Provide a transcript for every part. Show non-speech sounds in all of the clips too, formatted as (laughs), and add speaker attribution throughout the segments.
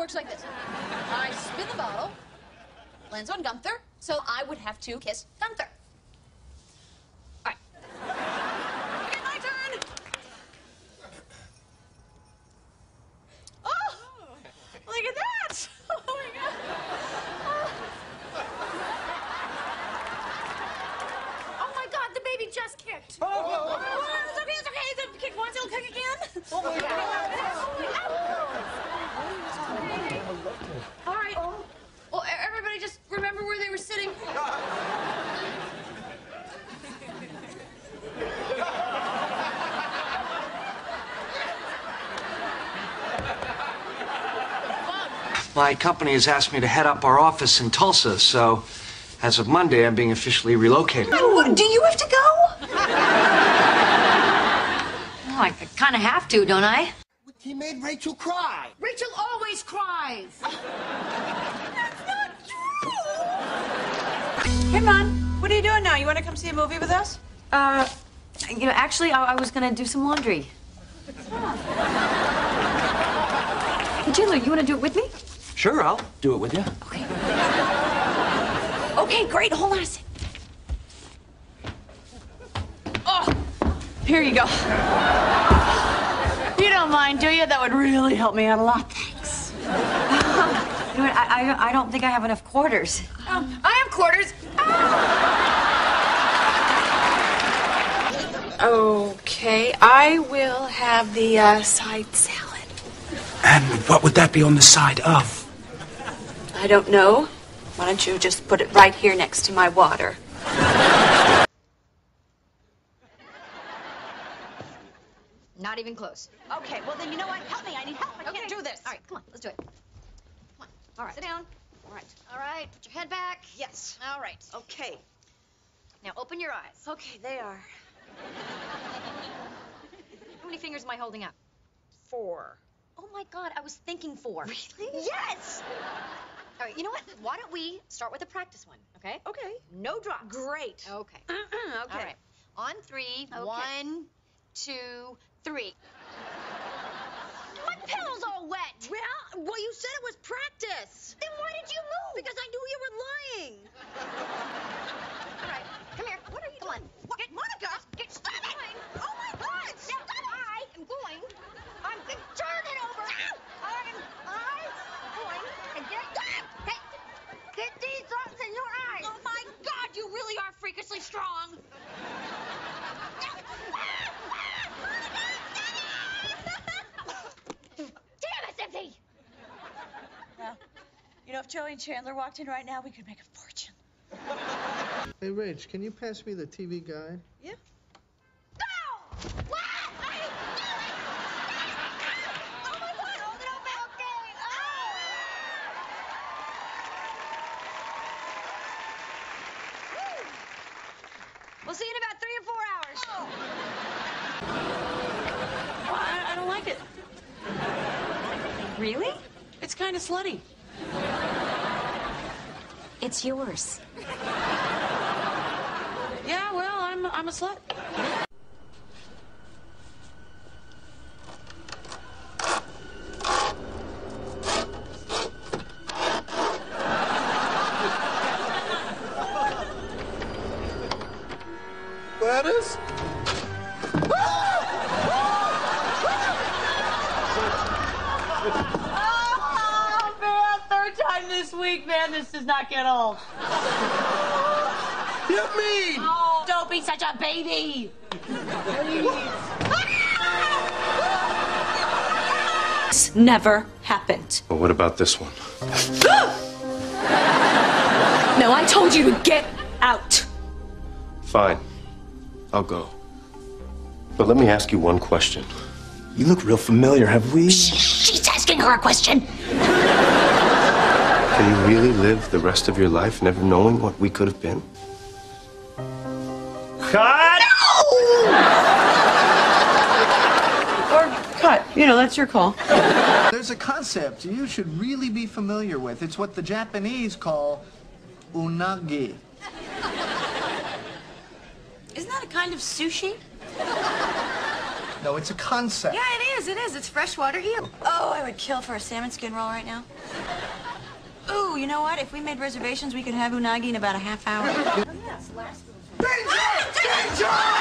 Speaker 1: works like this. I spin the bottle, lands on Gunther, so I would have to kiss Gunther. All right. Okay, my turn. Oh, look at that! Oh my god! Oh my god, the baby just kicked. Oh, it's okay, it's okay. It's okay. Kick once, it'll kick again. Oh my All right. Well, e- everybody just remember where they were sitting.
Speaker 2: My company has asked me to head up our office in Tulsa, so as of Monday, I'm being officially relocated.
Speaker 1: Oh, do you have to go?
Speaker 3: Oh, I kind of have to, don't I?
Speaker 4: He made Rachel cry.
Speaker 1: Rachel always cries. That's not true.
Speaker 5: Hey, Mon, what are you doing now? You want to come see a movie with us?
Speaker 3: Uh, you know, actually, I, I was gonna do some laundry. Hey, Chandler, you want to do it with me?
Speaker 2: Sure, I'll do it with you.
Speaker 3: Okay. Okay, great. Hold on a sec.
Speaker 5: Oh, here you go. You don't mind, do you? That would really help me out a lot. Thanks. (laughs)
Speaker 3: You know what? I, I, I don't think I have enough quarters.
Speaker 5: Oh, I have quarters. Okay, I will have the uh, side salad.
Speaker 4: And what would that be on the side of?
Speaker 5: I don't know. Why don't you just put it right here next to my water?
Speaker 3: Not even close.
Speaker 1: Okay, well then you know what? Help me. I need help. I
Speaker 3: Okay.
Speaker 1: can't do this.
Speaker 3: All right, come on, let's do it. Come on.
Speaker 1: All right.
Speaker 3: Sit down.
Speaker 1: All right.
Speaker 3: All right, put your head back.
Speaker 1: Yes.
Speaker 3: All right.
Speaker 1: Okay.
Speaker 3: Now open your eyes.
Speaker 1: Okay, they are
Speaker 3: How many fingers am I holding up?
Speaker 1: four.
Speaker 3: Oh my God, I was thinking four.
Speaker 1: Really?
Speaker 3: Yes. All right, you know what? Why don't we start with a practice one, okay?
Speaker 1: Okay.
Speaker 3: No drops.
Speaker 1: Great.
Speaker 3: Okay. (clears throat)
Speaker 1: okay.
Speaker 3: All right. On three.
Speaker 1: Okay.
Speaker 3: One, two, three.
Speaker 1: My pillow's all wet. Well, well, you said it was practice. Then why did you move? Because I knew you were lying.
Speaker 3: All right. Come here. What are you Come on.
Speaker 1: What? Monica!
Speaker 3: Get,
Speaker 1: Stop it! Oh my God! Stop it!
Speaker 3: I am going. I'm going to turn it over. Ah! I'm, I'm going to get. Hey, get these drops in your eyes.
Speaker 1: Oh my God! You really are freakishly strong.
Speaker 3: Damn it, Cynthia!
Speaker 5: Well, you know, if Joey and Chandler walked in right now, we could make a fortune.
Speaker 6: Hey, Rach, can you pass me the TV guide?
Speaker 5: Yeah.
Speaker 1: No! What? I... Oh my God! Hold it open. Okay.
Speaker 3: We'll see you in about three or four hours.
Speaker 5: Well, I, I don't like it.
Speaker 3: Really?
Speaker 5: It's kind of slutty.
Speaker 3: It's yours.
Speaker 5: Yeah, well, I'm I'm a slut. This never happened.
Speaker 7: But what about this one? (gasps)
Speaker 5: No, I told you to get out.
Speaker 7: Fine. I'll go. But let me ask you one question.
Speaker 4: You look real familiar. Have we?
Speaker 3: She's asking her a question.
Speaker 7: Can you really live the rest of your life never knowing what we could have been?
Speaker 2: Cut!
Speaker 5: Or cut. You know, that's your call.
Speaker 6: There's a concept you should really be familiar with. It's what the Japanese call unagi.
Speaker 5: Isn't that a kind of sushi?
Speaker 6: No, It's a concept.
Speaker 5: Yeah, it is. It is. It's freshwater eel. Oh, I would kill for a salmon skin roll right now. Ooh, you know what? If we made reservations, we could have unagi in about a half hour. (laughs)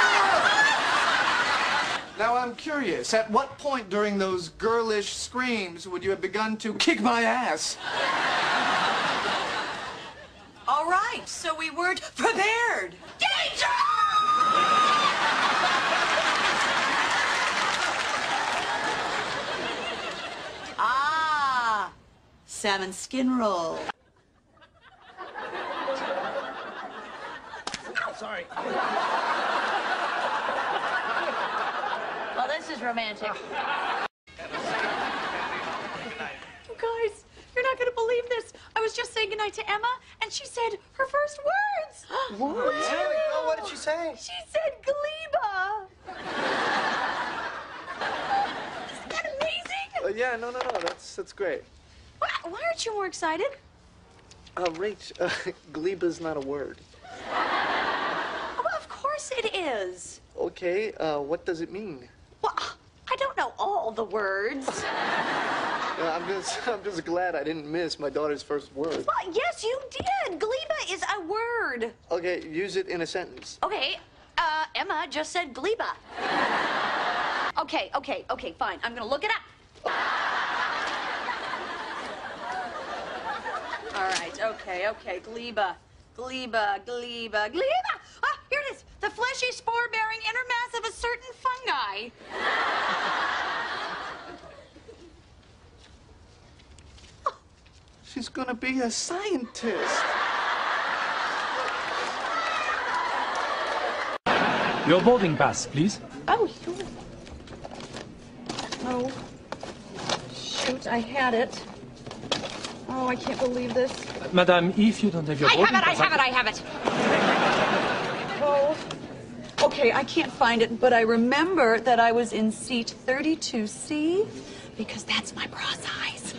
Speaker 6: Now I'm curious, at what point during those girlish screams would you have begun to kick my ass?
Speaker 5: All right, so we weren't (laughs) prepared. Danger! ah, salmon skin roll.
Speaker 6: Sorry.
Speaker 5: Well, this is romantic.
Speaker 1: You (laughs) guys, you're not going to believe this. I was just saying goodnight to Emma, and she said her first words. (gasps)
Speaker 6: What? Oh, what did she say?
Speaker 1: She said Gleba. (laughs) Isn't that amazing?
Speaker 6: Uh, yeah, no, no, no. That's that's great.
Speaker 1: Why, why aren't you more excited?
Speaker 6: Uh, Rach, uh, (laughs) gleba's not a word.
Speaker 1: Oh, well, of course it is.
Speaker 6: Okay, uh, what does it mean?
Speaker 1: Well, I don't know all the words. (laughs)
Speaker 6: Uh, I'm just, I'm just glad I didn't miss my daughter's first word.
Speaker 1: well, yes, you did. Gleba is a word.
Speaker 6: Okay, use it in a sentence.
Speaker 1: Okay, uh, Emma just said gleba. (laughs) Okay, okay, okay, fine. I'm gonna look it up. (laughs) All right, okay, okay, gleba. Gleba, gleba, gleba! Ah, here it is. The fleshy spore-bearing inner mass of a certain fungi. (laughs)
Speaker 6: She's gonna be a scientist.
Speaker 8: Your boarding pass, please.
Speaker 1: Oh, sure. Oh, shoot, I had it. Oh, I can't believe this.
Speaker 8: Madame, if you don't have your
Speaker 1: I
Speaker 8: boarding
Speaker 1: have it, I have it, I have it.
Speaker 5: Oh. Okay, I can't find it, but I remember that I was in seat 32C because that's my bra size.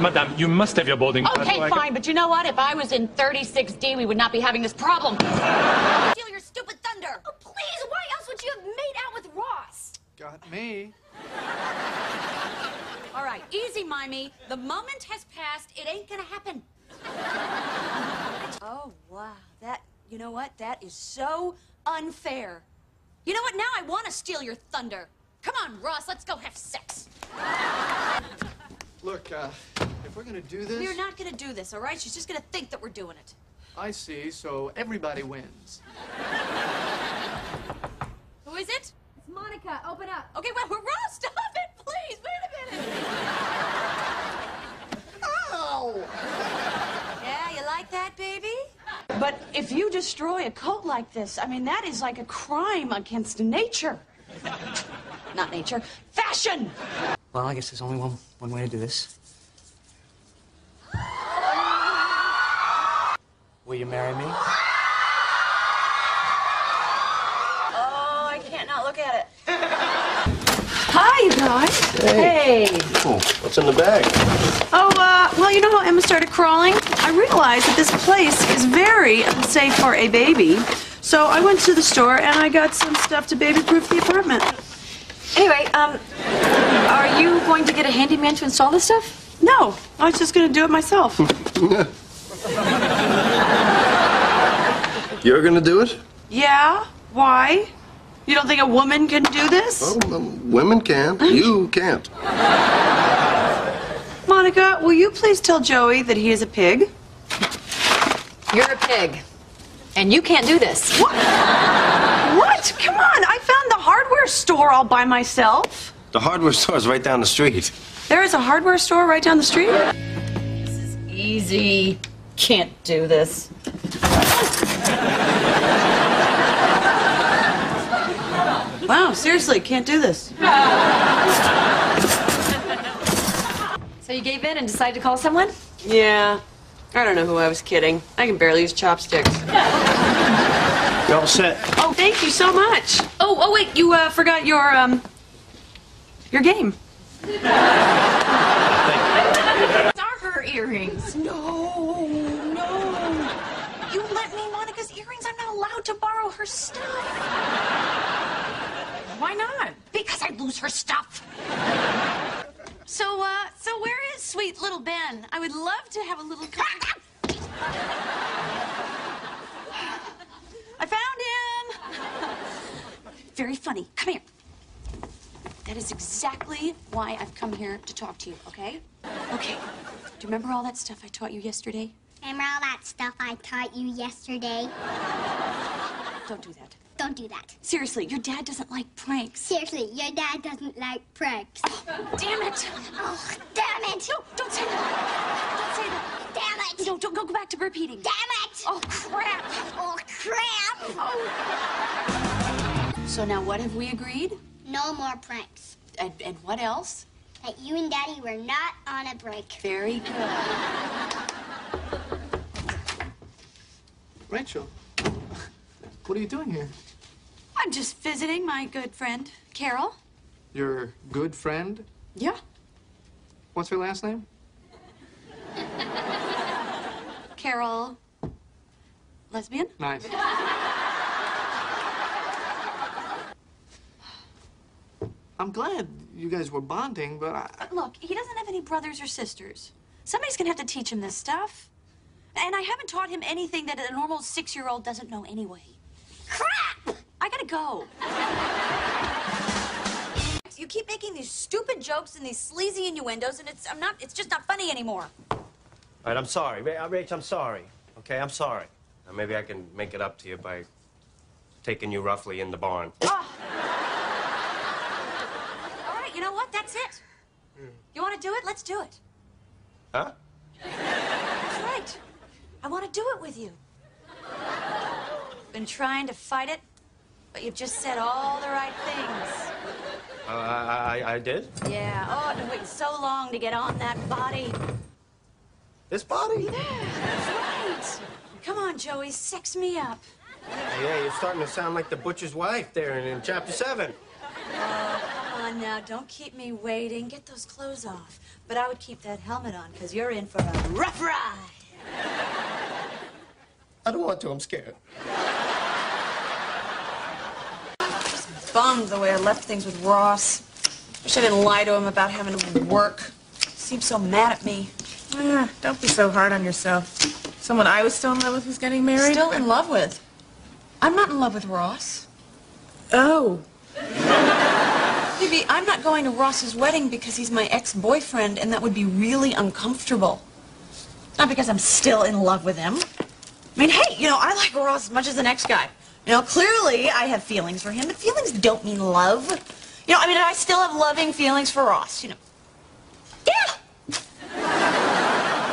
Speaker 8: Madame, you must have your boarding pass.
Speaker 1: Okay,
Speaker 8: so I can-
Speaker 1: fine, but you know what? If I was in 36D, we would not be having this problem.
Speaker 3: Steal your stupid thunder. Oh, please, why else would you have made out with Ross?
Speaker 6: Got me.
Speaker 1: All right, easy, Mimey. The moment has passed. It ain't gonna happen. (laughs)
Speaker 5: Oh, wow. That, you know what? That is so unfair.
Speaker 1: You know what? Now I want to steal your thunder. Come on, Ross, let's go have sex. (laughs)
Speaker 6: Look, uh, if we're gonna do this,
Speaker 5: We're not gonna do this, all right? She's just gonna think that we're doing it.
Speaker 6: I see. So everybody wins. (laughs)
Speaker 1: Who is it?
Speaker 3: It's Monica. Open up.
Speaker 1: Okay, well, Ross, stop it, please. Wait a minute. (laughs)
Speaker 6: Ow! Oh.
Speaker 5: Yeah, you like that, baby? But if you destroy a coat like this, I mean, that is like a crime against nature. Not nature, fashion!
Speaker 2: Well, I guess there's only one, one way to do this. Will you marry me?
Speaker 5: Oh, I can't not look at it. Hi, you guys. Hey.
Speaker 7: Oh, what's in the bag?
Speaker 5: Oh, uh, well, you know how Emma started crawling? I realized that this place is very unsafe for a baby. So I went to the store and I got some stuff to baby-proof the apartment.
Speaker 9: Anyway, um, are you going to get a handyman to install this stuff?
Speaker 5: No, I was just gonna do it myself. (laughs)
Speaker 7: You're gonna do it?
Speaker 5: yeah? Why? You don't think a woman can do this?
Speaker 7: Well, um, women can. You can't.
Speaker 5: Monica, will you please tell Joey that he is a pig?
Speaker 9: You're a pig. And you can't do this.
Speaker 5: What? What? Come on, I found the hardware store all by myself.
Speaker 7: The hardware store is right down the street.
Speaker 5: There is a hardware store right down the street?
Speaker 9: This is easy. Can't do this.
Speaker 5: Wow, seriously, can't do this.
Speaker 9: So you gave in and decided to call someone?
Speaker 5: Yeah. I don't know who I was kidding. I can barely use chopsticks.
Speaker 4: You all set?
Speaker 5: Oh, thank you so much. Oh, oh wait, you uh, forgot your um your game.
Speaker 1: These Are her earrings?
Speaker 5: No, no. You let me Monica's earrings. I'm not allowed to borrow her stuff. Why not?
Speaker 1: Because I lose her stuff.
Speaker 5: So, uh, so where is sweet little Ben? I would love to have a little. (laughs) Con- I found him. Very funny. Come here. That is exactly why I've come here to talk to you. Okay? Okay. Do you remember all that stuff I taught you yesterday?
Speaker 3: Remember all that stuff I taught you yesterday?
Speaker 5: Don't do that.
Speaker 3: Don't do that.
Speaker 5: Seriously, your dad doesn't like pranks.
Speaker 3: Seriously, your dad doesn't like pranks. (gasps)
Speaker 5: Damn it!
Speaker 3: Oh, damn it!
Speaker 5: No, don't say that. Don't say that.
Speaker 3: Damn it!
Speaker 5: No, don't go, go back to repeating.
Speaker 3: Damn it!
Speaker 5: Oh, crap.
Speaker 3: Oh, crap! Oh.
Speaker 5: So now what have we agreed?
Speaker 3: No more pranks.
Speaker 5: And, and what else?
Speaker 3: That you and Daddy were not on a break.
Speaker 5: Very good.
Speaker 6: Rachel, what are you doing here?
Speaker 5: I'm just visiting my good friend, Carol.
Speaker 6: Your good friend?
Speaker 5: Yeah.
Speaker 6: What's her last name? (laughs)
Speaker 5: Carol. Lesbian?
Speaker 6: Nice. I'm glad you guys were bonding, but I,
Speaker 5: But look, he doesn't have any brothers or sisters. Somebody's gonna have to teach him this stuff. And I haven't taught him anything that a normal six year old doesn't know anyway. Crap! I gotta go. You keep making these stupid jokes and these sleazy innuendos, and it's I'm not it's just not funny anymore.
Speaker 7: All right, I'm sorry. Uh, Rach, I'm sorry. Okay, I'm sorry. Now, maybe I can make it up to you by taking you roughly in the barn.
Speaker 5: All right, you know what? That's it. You want to do it? Let's do it.
Speaker 7: Huh?
Speaker 5: That's right. I want to do it with you. Been trying to fight it, but you've just said all the right things.
Speaker 7: Uh, I, I, I did?
Speaker 5: Yeah. Oh, I've been waiting so long to get on that body.
Speaker 7: This body?
Speaker 5: Yeah, that's right. Come on, Joey, sex me up.
Speaker 7: Yeah, you're starting to sound like the butcher's wife there in, in chapter seven.
Speaker 5: Oh, Come on now, don't keep me waiting. Get those clothes off. But I would keep that helmet on, because you're in for a rough ride.
Speaker 7: I don't want to. I'm scared.
Speaker 9: Bummed the way I left things with Ross. Wish I didn't lie to him about having to work. He Seems so mad at me.
Speaker 10: Ah, don't be so hard on yourself. Someone I was still in love with who's getting married?
Speaker 9: Still in love with. I'm not in love with Ross.
Speaker 10: Oh.
Speaker 9: Maybe I'm not going to Ross's wedding because he's my ex-boyfriend, and that would be really uncomfortable. Not because I'm still in love with him. I mean, hey, you know, I like Ross as much as the next guy. You know, clearly I have feelings for him, but feelings don't mean love. You know, I mean, I still have loving feelings for Ross, you know. Yeah!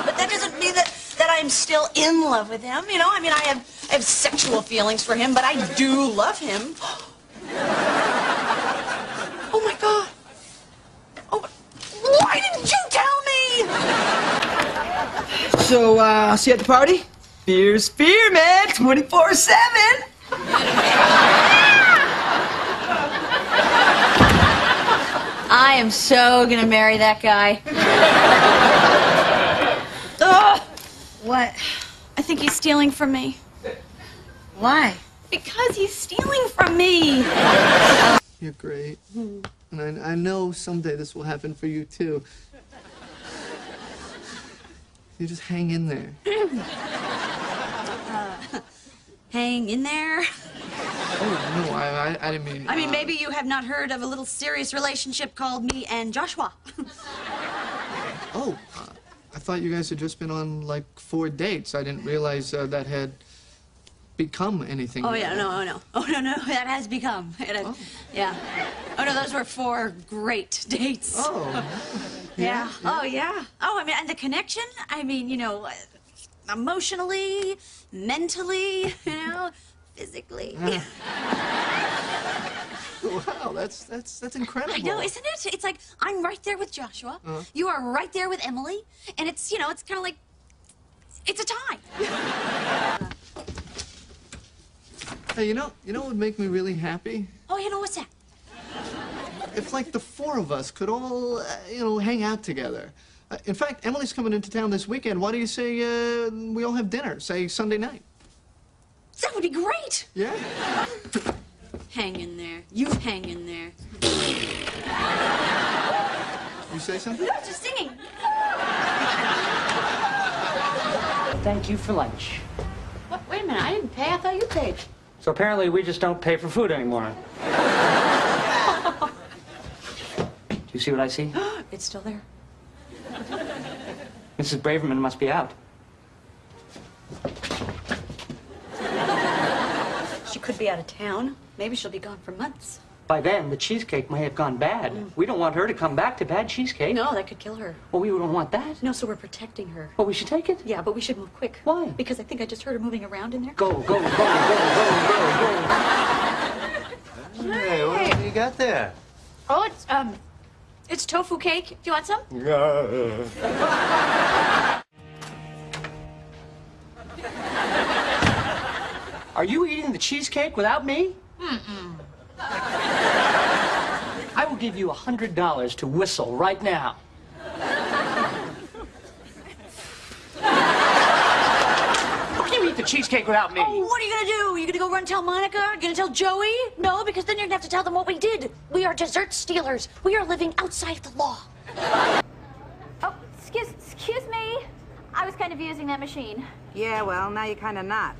Speaker 9: but that doesn't mean that, that I'm still in love with him, you know? I mean, I have, I have sexual feelings for him, but I do love him. (gasps) Oh my god. Oh, why didn't you tell me?
Speaker 11: So, uh, see you at the party? Fear's fear, man, 24 7.
Speaker 9: I am so gonna marry that guy. Ugh.
Speaker 5: What?
Speaker 9: I think he's stealing from me.
Speaker 5: Why?
Speaker 9: Because he's stealing from me.
Speaker 6: You're great. And I, I know someday this will happen for you, too. You just hang in there. (laughs)
Speaker 5: Hang in there.
Speaker 6: Oh, no, I, I, I didn't mean.
Speaker 5: I mean,
Speaker 6: uh,
Speaker 5: maybe you have not heard of a little serious relationship called me and Joshua. (laughs)
Speaker 6: Oh, uh, I thought you guys had just been on like four dates. I didn't realize uh, that had become anything.
Speaker 5: Oh yeah, no, oh no, oh no, no, that has become. It has, Yeah. Oh no, those were four great dates.
Speaker 6: Oh. (laughs)
Speaker 5: Yeah. Oh yeah. Oh, I mean, and the connection. I mean, you know, emotionally, mentally, you know, physically. (laughs)
Speaker 6: Wow, that's that's that's incredible.
Speaker 5: I know, isn't it? It's like I'm right there with Joshua.
Speaker 6: Uh-huh.
Speaker 5: You are right there with Emily, and it's you know, it's kind of like it's a tie. (laughs)
Speaker 6: Hey, you know, you know what would make me really happy?
Speaker 5: Oh, you know what's that?
Speaker 6: If like the four of us could all, uh, you know, hang out together. Uh, in fact, Emily's coming into town this weekend. Why do you say uh, we all have dinner? Say Sunday night.
Speaker 5: That would be great.
Speaker 6: Yeah.
Speaker 5: hang in there. You hang in there.
Speaker 6: You say something?
Speaker 5: No, just singing.
Speaker 12: Thank you for lunch.
Speaker 5: What? Wait a minute, I didn't pay. I thought you paid.
Speaker 12: So apparently we just don't pay for food anymore. (laughs) Do you see what I see? (gasps)
Speaker 5: it's still there.
Speaker 12: Mrs. Braverman must be out.
Speaker 5: She could be out of town. Maybe she'll be gone for months.
Speaker 12: By then, the cheesecake may have gone bad. We don't want her to come back to bad cheesecake.
Speaker 5: No, that could kill her.
Speaker 12: Well, we don't want that.
Speaker 5: No, so we're protecting her.
Speaker 12: Well, we should take it.
Speaker 5: Yeah, but we should move quick.
Speaker 12: Why?
Speaker 5: Because I think I just heard her moving around in there.
Speaker 12: Go, go, go, go, go, go, go.
Speaker 7: Hey, what do you got there?
Speaker 5: Oh, it's um, it's tofu cake. Do you want some?
Speaker 12: Are you eating the cheesecake without me?
Speaker 5: Mm-mm.
Speaker 12: I will give you a hundred dollars to whistle right now. How can you eat the cheesecake without me?
Speaker 5: Oh, what are you gonna do? Are You gonna go run tell Monica? Are You gonna tell Joey? No, because then you're gonna have to tell them what we did. We are dessert stealers. We are living outside the law.
Speaker 11: Oh, excuse, excuse me. I was kind of using that machine,
Speaker 13: Yeah, well, now you're kind of not.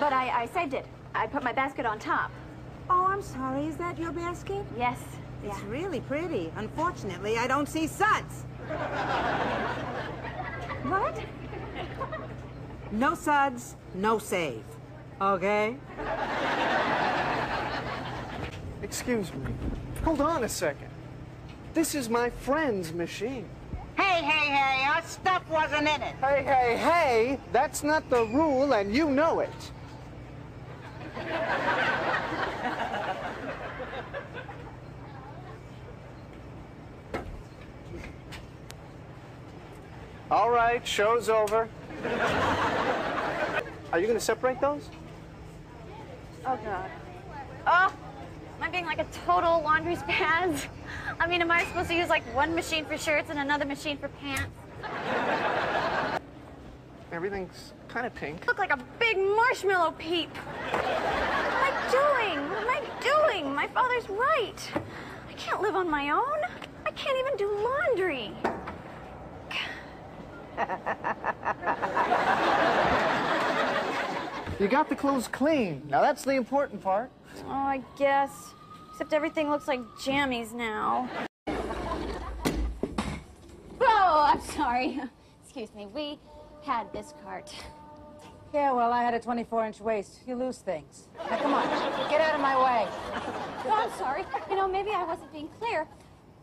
Speaker 11: but I, I saved it. I put my basket on top.
Speaker 13: Oh, I'm sorry. Is that your basket?
Speaker 11: Yes.
Speaker 13: It's really pretty. Unfortunately, I don't see suds.
Speaker 11: What?
Speaker 13: No suds, no save. Okay?
Speaker 6: Excuse me. Hold on a second. This is my friend's machine.
Speaker 14: Hey, hey, hey, our stuff wasn't in it.
Speaker 6: Hey, hey, hey, that's not the rule, and you know it. All right, show's over. Are you going to separate those?
Speaker 11: Oh, God. Oh, am I being like a total laundry spaz? I mean, am I supposed to use like one machine for shirts and another machine for pants?
Speaker 6: Everything's kind of pink.
Speaker 11: Look like a big marshmallow peep. What am I doing? What am I doing? My father's right. I can't live on my own. I can't even do laundry. (laughs)
Speaker 6: You got the clothes clean. Now that's the important part.
Speaker 11: Oh, I guess. Except everything looks like jammies now. Oh, I'm sorry. (laughs) Excuse me. We had this cart.
Speaker 13: Yeah, well, I had a 24-inch waist. You lose things. Now, come on, get out of my way.
Speaker 11: Oh, I'm sorry. You know, maybe I wasn't being clear.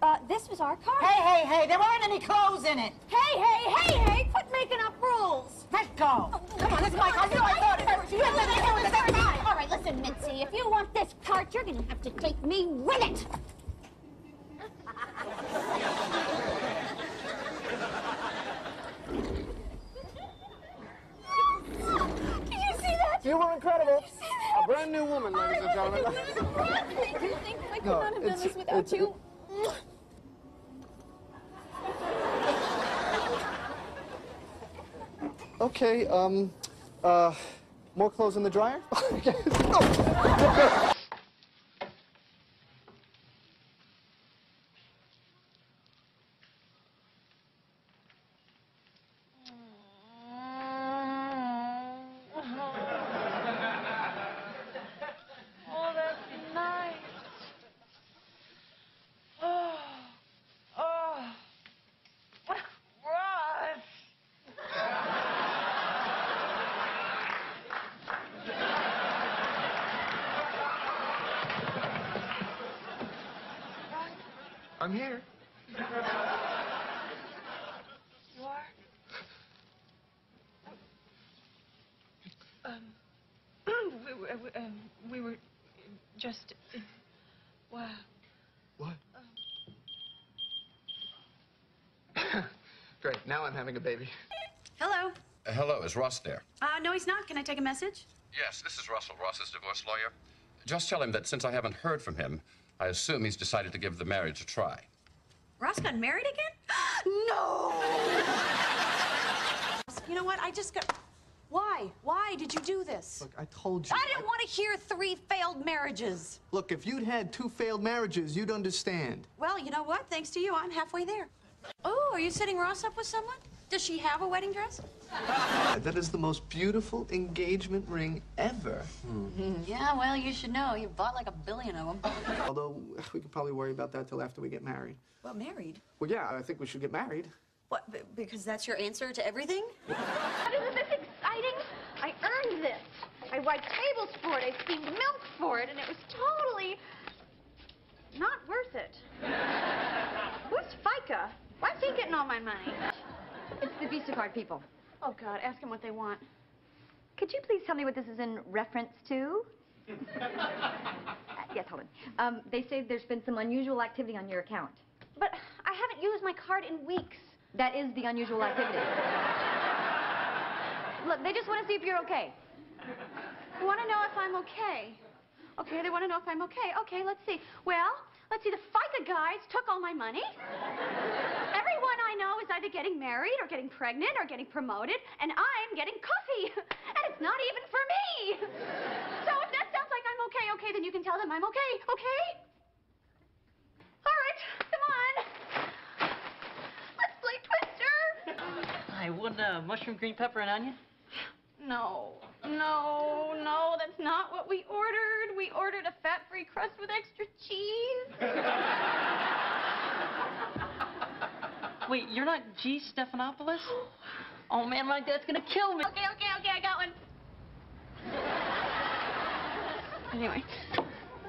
Speaker 11: Uh, this was our cart.
Speaker 13: Hey, hey, hey, there weren't any clothes in it.
Speaker 11: Hey, hey, hey, hey, quit making up rules.
Speaker 13: Let go. Come on, this is my car. You know I thought it. You have to go with the time.
Speaker 11: All right, listen, Mitzi. If you want this cart, you're going to have to take me with it. Did you see that?
Speaker 6: You were incredible.
Speaker 11: Did you see that?
Speaker 6: A brand new woman, ladies and gentlemen.
Speaker 11: Thank you. Thank you. I could
Speaker 6: No,
Speaker 11: not have done this without you.
Speaker 6: Okay, um, uh, more clothes in the dryer? (laughs) I'm here.
Speaker 15: You are? Um, (clears throat) we, were- we, um, we were just. Wow.
Speaker 6: What? (coughs) Great, now I'm having a baby.
Speaker 5: Hello.
Speaker 16: Uh, hello, is Ross there?
Speaker 5: Uh, no, he's not. Can I take a message?
Speaker 16: Yes, this is Russell, Ross's divorce lawyer. Just tell him that since I haven't heard from him, I assume he's decided to give the marriage a try.
Speaker 5: Ross got married again? (gasps) no. You know what? I just got. Why? Why did you do this?
Speaker 6: Look, I told you.
Speaker 5: I didn't want to hear three failed marriages.
Speaker 6: Look, if you'd had two failed marriages, you'd understand.
Speaker 5: Well, you know what? Thanks to you, I'm halfway there. Oh, are you setting Ross up with someone? Does she have a wedding dress? (laughs)
Speaker 6: That is the most beautiful engagement ring ever. Hmm.
Speaker 5: Yeah, well, you should know. You bought like a billion of them.
Speaker 6: Although, (laughs) we could probably worry about that till after we get married.
Speaker 5: Well, married?
Speaker 6: Well, yeah, I think we should get married.
Speaker 5: What? b- Because that's your answer to everything?
Speaker 15: Isn't this exciting? I earned this. I wiped tables for it. I steamed milk for it, and it was totally not worth it. (laughs) Who's FICA? Why is he getting all my money?
Speaker 17: It's the Visa card people.
Speaker 15: Oh, God, ask them what they want.
Speaker 17: Could you please tell me what this is in reference to? (laughs) Uh, yes, hold on. Um, they say there's been some unusual activity on your account.
Speaker 15: But I haven't used my card in weeks.
Speaker 17: That is the unusual activity. Look, they just want to see if you're okay.
Speaker 15: They want to know if I'm okay. Okay, they want to know if I'm okay. Okay, let's see. Well, let's see. The FICA guys took all my money. Everyone know is either getting married or getting pregnant or getting promoted, and I'm getting coffee. (laughs) And it's not even for me. So if that sounds like I'm okay, okay, then you can tell them I'm okay, okay? All right, come on. Let's play Twister.
Speaker 18: I want uh, mushroom, green pepper, and onion.
Speaker 15: No, no, no, that's not what we ordered. We ordered a fat-free crust with extra cheese. (laughs)
Speaker 18: Wait, you're not G. Stephanopoulos? Oh man, my dad's gonna kill me.
Speaker 15: Okay, okay, okay, I got one. Anyway,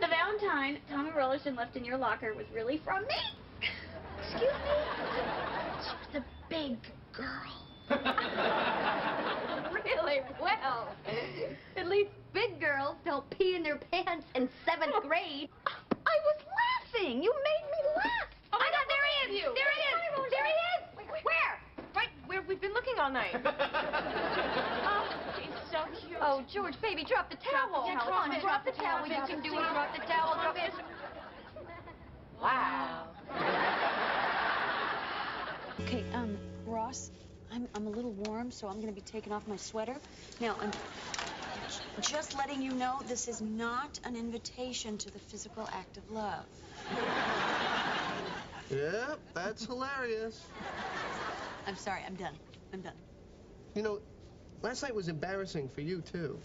Speaker 15: the Valentine Tommy Rollerson left in your locker was really from me. Excuse me? She was a big girl. (laughs) really? Well, at least big girls don't pee in their pants in seventh oh. grade. I was laughing. You made me laugh. Oh my God, there he is. There he is. There he is. Where?
Speaker 10: Right where we've been looking all night. (laughs)
Speaker 15: Oh, he's so cute.
Speaker 17: Oh, George, baby, drop the towel.
Speaker 15: Yeah,
Speaker 17: Come on, drop the towel. You can do it. Drop the towel. Drop it. (laughs)
Speaker 10: Wow.
Speaker 5: Okay, um, Ross, I'm, I'm a little warm, so I'm going to be taking off my sweater. Now, I'm just letting you know this is not an invitation to the physical act of love. (laughs)
Speaker 6: Yep, that's hilarious.
Speaker 5: I'm sorry, I'm done. I'm done.
Speaker 6: You know, last night was embarrassing for you, too.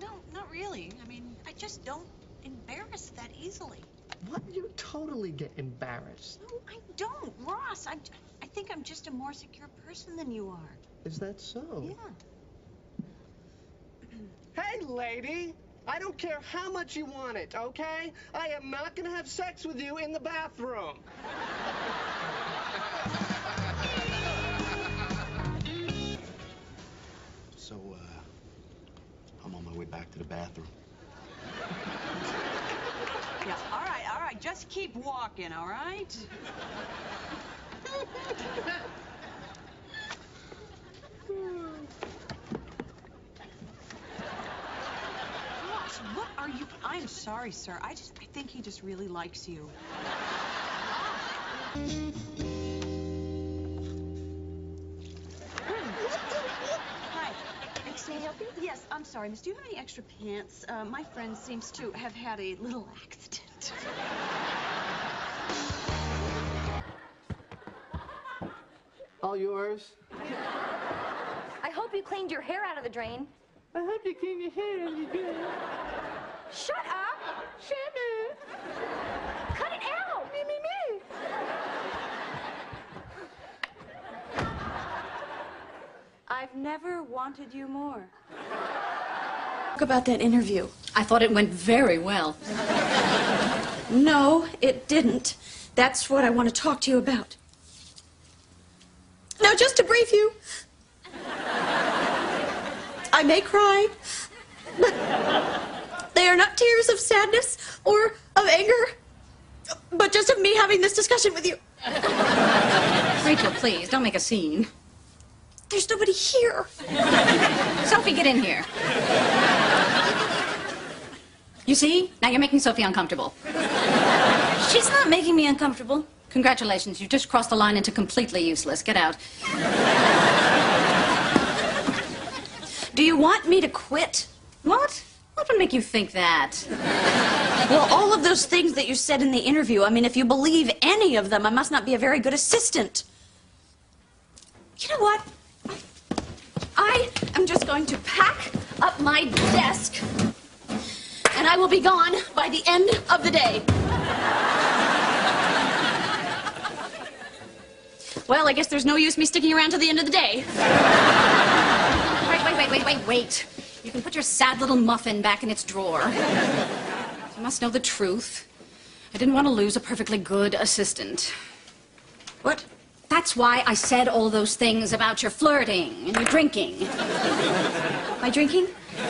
Speaker 5: No, not really. I mean, I just don't embarrass that easily.
Speaker 6: What? You totally get embarrassed.
Speaker 5: No, I don't, Ross. I, I think I'm just a more secure person than you are.
Speaker 6: Is that so?
Speaker 5: Yeah.
Speaker 19: Hey, lady! I don't care how much you want it, okay? I am not gonna have sex with you in the bathroom.
Speaker 20: So, uh, I'm on my way back to the bathroom.
Speaker 11: Yeah, all right, all right. Just keep walking, all right? (laughs) Ross, what are you? I'm sorry, sir. I just, I think he just really likes you. Hi. Can I help you? Yes, I'm sorry, miss. Do you have any extra pants? Uh, my friend seems to have had a little accident.
Speaker 6: All yours.
Speaker 17: I hope you cleaned your hair out of the drain.
Speaker 19: I hope you cleaned your hair out of the good.
Speaker 17: Shut up!
Speaker 19: Up!
Speaker 17: Cut it out!
Speaker 19: Me, me, me!
Speaker 5: I've never wanted you more. Talk about that interview. I thought it went very well. No, it didn't. That's what I want to talk to you about. Now, just to brief you, I may cry, but they are not tears of sadness or of anger, but just of me having this discussion with you.
Speaker 1: Rachel, please, don't make a scene.
Speaker 5: There's nobody here.
Speaker 1: Sophie, get in here. You see? Now you're making Sophie uncomfortable.
Speaker 5: She's not making me uncomfortable.
Speaker 1: Congratulations, you just crossed the line into completely useless. Get out.
Speaker 21: Do you want me to quit? What? What would make you think that? well, all of those things that you said in the interview, I mean, if you believe any of them, I must not be a very good assistant. You know what? I am just going to pack up my desk, and I will be gone by the end of the day. Well, I guess there's no use me sticking around to the end of the day. Wait, wait, wait, wait, wait, wait. You can put your sad little muffin back in its drawer. You must know the truth. I didn't want to lose a perfectly good assistant. What? That's why I said all those things about your flirting and your drinking. My drinking? Oh,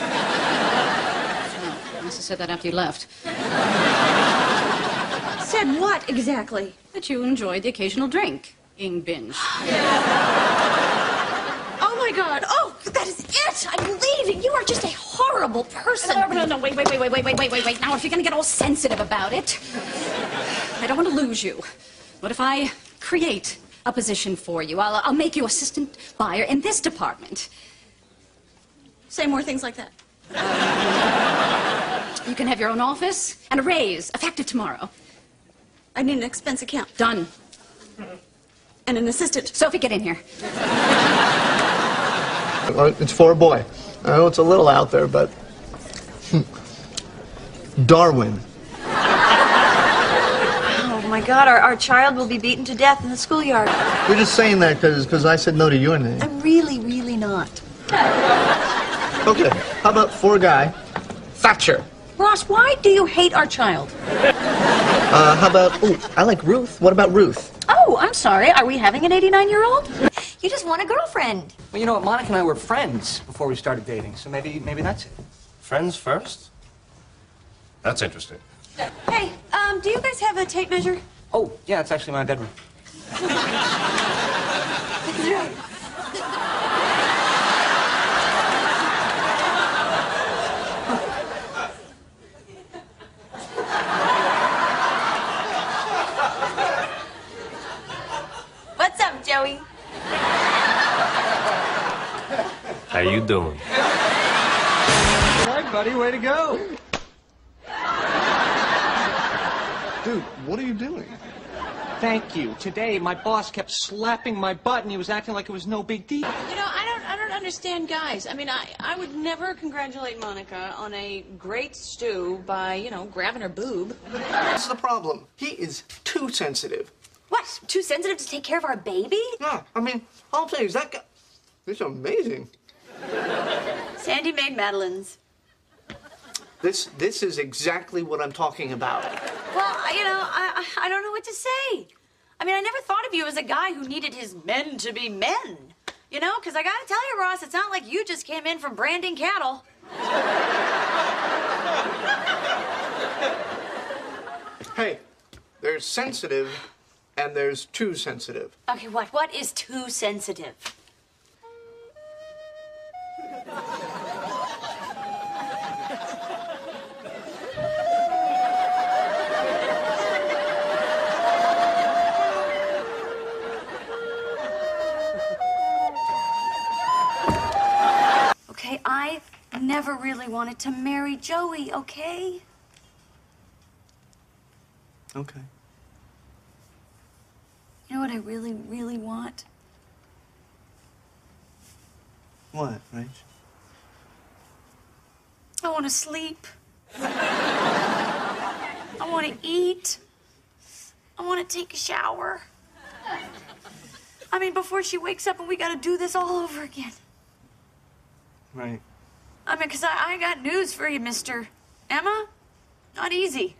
Speaker 21: I must have said that after you left. Said what exactly? That you enjoyed the occasional drink. Ing binge. (gasps)
Speaker 5: Oh my God! Oh, I'm leaving. You are just a horrible person.
Speaker 21: No, no, no, no, wait, wait, wait, wait, wait, wait, wait, wait, wait. Now, if you're gonna get all sensitive about it, I don't want to lose you. What if I create a position for you? I'll, I'll make you assistant buyer in this department.
Speaker 5: Say more things like that. (laughs)
Speaker 21: You can have your own office and a raise, effective tomorrow.
Speaker 5: I need an expense account.
Speaker 21: Done.
Speaker 5: And an assistant.
Speaker 21: Sophie, get in here. (laughs)
Speaker 6: It's for a boy. I know it's a little out there, but. (laughs) Darwin.
Speaker 5: Oh my God! Our, our child will be beaten to death in the schoolyard.
Speaker 6: You're just saying that because I said no to your name.
Speaker 5: I'm really, really not. (laughs)
Speaker 6: Okay, how about for a guy? Thatcher.
Speaker 5: Ross, why do you hate our child?
Speaker 6: Uh, how about, oh, I like Ruth. What about Ruth?
Speaker 5: Oh, I'm sorry. Are we having an 89-year-old? You just want a girlfriend.
Speaker 12: Well, you know what? Monica and I were friends before we started dating, so maybe maybe that's it.
Speaker 7: Friends first? That's interesting.
Speaker 5: Hey, um, do you guys have a tape measure?
Speaker 12: Oh, yeah, it's actually my bedroom. (laughs)
Speaker 5: What's up, Joey?
Speaker 7: How you doing?
Speaker 12: All right, buddy, way to go.
Speaker 6: Dude, what are you doing?
Speaker 12: Thank you. Today, my boss kept slapping my butt, and he was acting like it was no big deal.
Speaker 22: You know, I don't, I don't understand guys. I mean, I, I would never congratulate Monica on a great stew by, you know, grabbing her boob.
Speaker 6: That's the problem. He is too sensitive.
Speaker 21: What? Too sensitive to take care of our baby?
Speaker 6: Yeah, I mean, all I'm saying is that guy. He's amazing.
Speaker 5: Sandy made madeleines.
Speaker 6: This this is exactly what I'm talking about.
Speaker 5: Well, you know, I, I don't know what to say. I mean, I never thought of you as a guy who needed his men to be men. You know, because I got to tell you, Ross, it's not like you just came in from branding cattle.
Speaker 6: Hey, there's sensitive and there's too sensitive.
Speaker 5: Okay, what? What is too sensitive? Okay, I never really wanted to marry Joey, okay?
Speaker 6: Okay.
Speaker 5: You know what I really, really want?
Speaker 6: What, Rach?
Speaker 5: I want to sleep. I want to eat. I want to take a shower. I mean, before she wakes up and we got to do this all over again.
Speaker 6: Right.
Speaker 5: I mean, because I, I got news for you, mister. Emma? Not easy.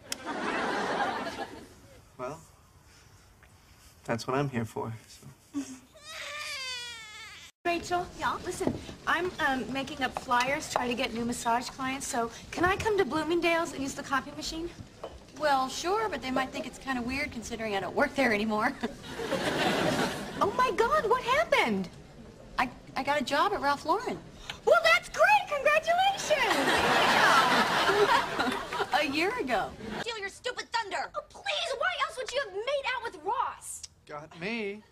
Speaker 6: Well, that's what I'm here for. So. (laughs)
Speaker 22: Rachel? Yeah? Listen, I'm um, making up flyers, trying to get new massage clients, so can I come to Bloomingdale's and use the copy machine? Well, sure, but they might think it's kind of weird considering I don't work there anymore. (laughs) oh my God, what happened? I, I got a job at Ralph Lauren. Well, that's great! Congratulations! (laughs) A year ago.
Speaker 21: Steal your stupid thunder. Oh, please, why else would you have made out with Ross?
Speaker 6: Got me.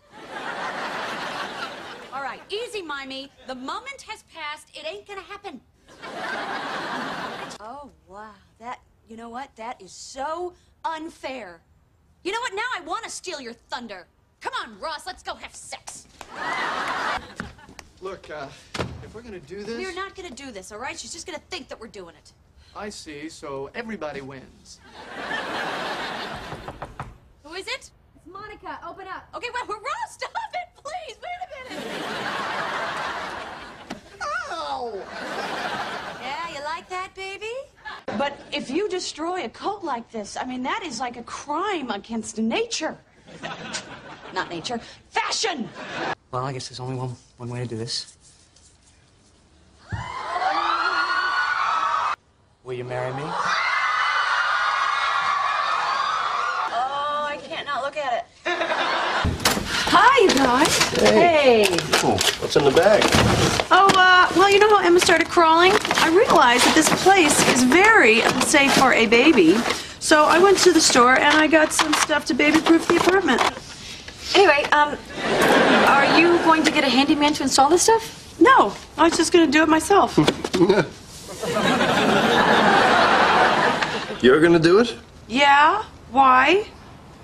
Speaker 21: All right.
Speaker 5: right, easy, Mimey. The moment has passed. It ain't gonna happen. (laughs) oh, wow. That, you know what? That is so unfair. You know what? Now I want to steal your thunder. Come on, Ross, let's go have sex. (laughs)
Speaker 6: Look, uh, if we're gonna do this,
Speaker 5: We're not gonna do this, all right? She's just gonna think that we're doing it.
Speaker 6: I see. So everybody wins. (laughs)
Speaker 5: Who is it?
Speaker 15: It's Monica. Open up.
Speaker 5: Okay, well, Ross, stop it, please. Wait a minute.
Speaker 6: Ow!
Speaker 5: Yeah, you like that, baby?
Speaker 9: But if you destroy a coat like this, I mean, that is like a crime against nature. Not nature, fashion!
Speaker 2: Well, I guess there's only one, one way to do this. Will you marry me?
Speaker 9: Oh, I can't not look at it. Hi, you guys. Hey.
Speaker 7: Oh, what's in the bag?
Speaker 9: Oh, uh, well, you know how Emma started crawling? I realized that this place is very unsafe for a baby. So I went to the store and I got some stuff to baby-proof the apartment. Anyway, um, are you going to get a handyman to install this stuff? No, I was just going to do it myself. (laughs)
Speaker 7: You're gonna do it?
Speaker 9: yeah? Why?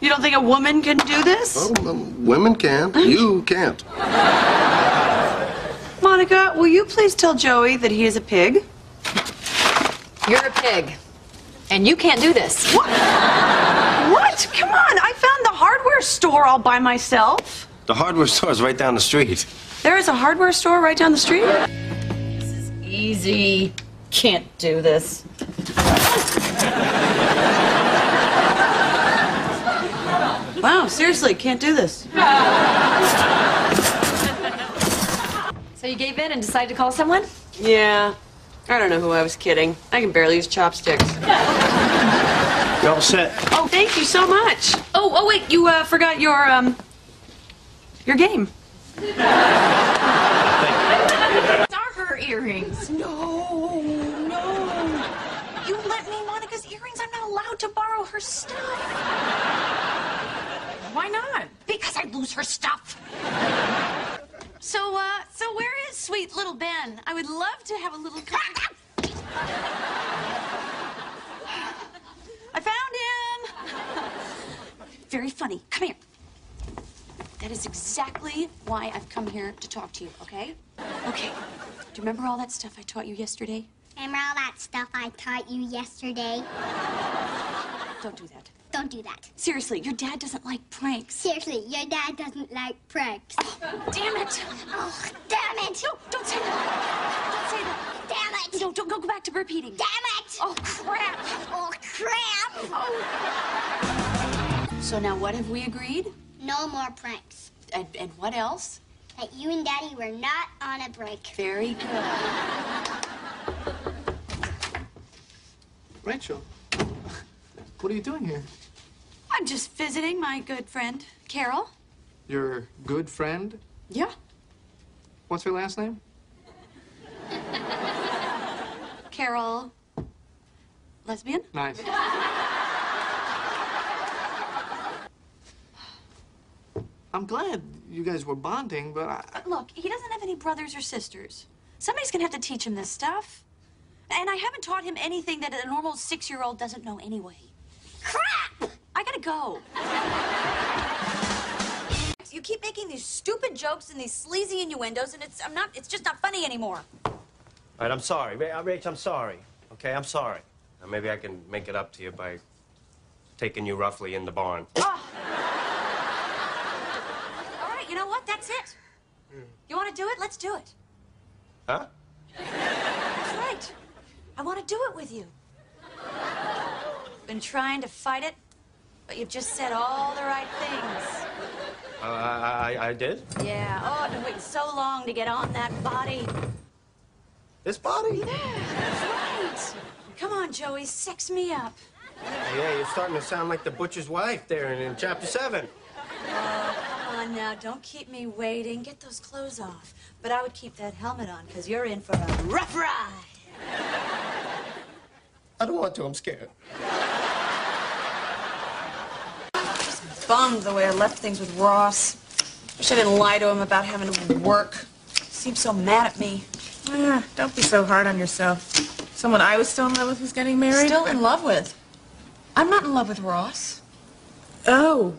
Speaker 9: You don't think a woman can do this?
Speaker 7: Well, um, women can. You can't.
Speaker 9: Monica, will you please tell Joey that he is a pig?
Speaker 17: You're a pig. And you can't do this.
Speaker 9: What? What? Come on, I found the hardware store all by myself.
Speaker 7: The hardware store is right down the street.
Speaker 9: There is a hardware store right down the street? This is easy. Can't do this. Wow, seriously, can't do this.
Speaker 17: So you gave in and decided to call someone?
Speaker 9: Yeah. I don't know who I was kidding. I can barely use chopsticks.
Speaker 4: You all set?
Speaker 9: Oh, thank you so much. Oh, oh wait, you uh, forgot your um your game.
Speaker 5: Are her earrings? No, no. You let me Monica's earrings. I'm not allowed to borrow her stuff. Why not? Because I lose her stuff. So, uh, so where is sweet little Ben? I would love to have a little. (laughs) I found him. Very funny. Come here. That is exactly why I've come here to talk to you, okay? Okay. Do you remember all that stuff I taught you yesterday?
Speaker 3: Remember all that stuff I taught you yesterday?
Speaker 5: Don't do that.
Speaker 3: Don't do that.
Speaker 5: Seriously, your dad doesn't like pranks.
Speaker 3: Seriously, your dad doesn't like pranks.
Speaker 5: Oh, damn it!
Speaker 3: Oh, damn it!
Speaker 5: No, don't say that. Don't say that.
Speaker 3: Damn it!
Speaker 5: No, don't go, go back to repeating.
Speaker 3: Damn it!
Speaker 5: Oh, crap.
Speaker 3: Oh, crap! Oh.
Speaker 5: So now what have we agreed?
Speaker 3: No more pranks.
Speaker 5: And, and what else?
Speaker 3: That you and Daddy were not on a break.
Speaker 5: Very good.
Speaker 6: Rachel, what are you doing here?
Speaker 5: I'm just visiting my good friend, Carol.
Speaker 6: Your good friend?
Speaker 5: Yeah.
Speaker 6: What's her last name? (laughs)
Speaker 5: Carol. Lesbian?
Speaker 6: Nice. I'm glad you guys were bonding, but I,
Speaker 5: But look, he doesn't have any brothers or sisters. Somebody's gonna have to teach him this stuff. And I haven't taught him anything that a normal six year old doesn't know anyway. Crap! I gotta go. You keep making these stupid jokes and these sleazy innuendos, and it's I'm not it's just not funny anymore.
Speaker 7: All right, I'm sorry. Uh, Rach, I'm sorry. Okay, I'm sorry. Now, maybe I can make it up to you by taking you roughly in the barn.
Speaker 5: All right, you know what? That's it. You want to do it? Let's do it.
Speaker 7: Huh?
Speaker 5: That's right. I want to do it with you. Been trying to fight it, but you've just said all the right things.
Speaker 7: Uh, I, I, I did?
Speaker 5: Yeah. Oh, I've been waiting so long to get on that body.
Speaker 7: This body?
Speaker 5: Yeah, that's right. Come on, Joey, sex me up.
Speaker 7: Yeah, you're starting to sound like the butcher's wife there in, in chapter seven.
Speaker 5: Oh, come on now, don't keep me waiting. Get those clothes off. But I would keep that helmet on, because you're in for a rough ride.
Speaker 7: I don't want to. I'm scared.
Speaker 9: Bummed the way I left things with Ross. Wish I didn't lie to him about having to work. He seems so mad at me.
Speaker 23: Ah, don't be so hard on yourself. Someone I was still in love with was getting married?
Speaker 9: Still in love with. I'm not in love with Ross.
Speaker 23: Oh.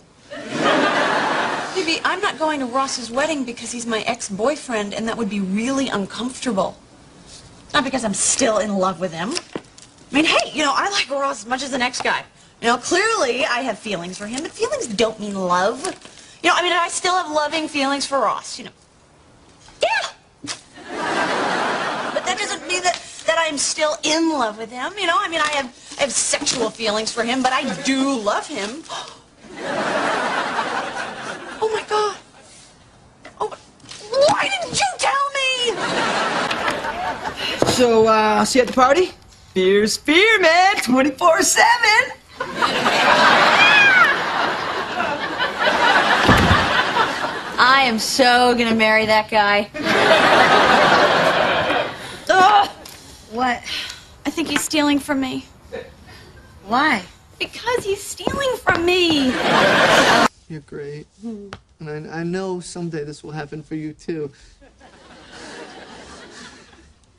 Speaker 9: Phoebe, I'm not going to Ross's wedding because he's my ex-boyfriend, and that would be really uncomfortable. Not because I'm still in love with him. I mean, hey, you know, I like Ross as much as the next guy. You know, clearly I have feelings for him, but feelings don't mean love. You know, I mean, I still have loving feelings for Ross, you know. Yeah! but that doesn't mean that, that I'm still in love with him, you know? I mean, I have, I have sexual feelings for him, but I do love him. (gasps) oh, my God. Oh, why didn't you tell me?
Speaker 24: So, uh, see you at the party? Fear's fear, man, 24 7.
Speaker 5: I am so gonna marry that guy. Ugh. What? I think he's stealing from me. Why? Because he's stealing from me.
Speaker 6: You're great. And I, I know someday this will happen for you, too.